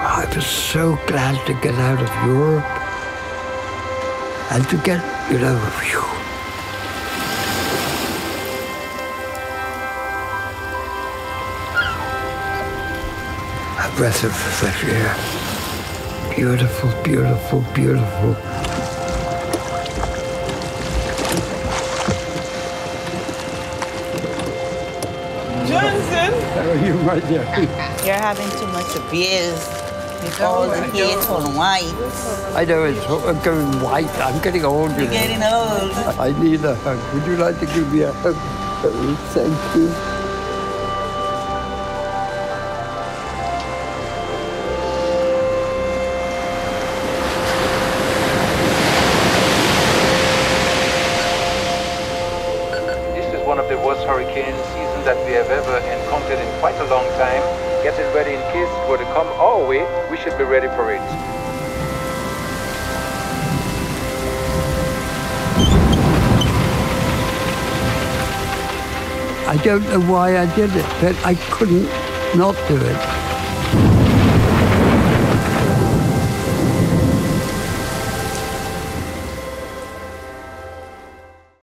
I was so glad to get out of Europe and to get, you know, phew. A breath of fresh air. Beautiful, beautiful, beautiful. Johnson! How are you, my dear? You're having too much beers with all the hair on white. I know it's I'm going white. I'm getting old. you You're getting old. I need a hug. Would you like to give me a hug? Oh, thank you. One of the worst hurricane seasons that we have ever encountered in quite a long time. Getting ready in case it were to come our way, we should be ready for it. I don't know why I did it, but I couldn't not do it.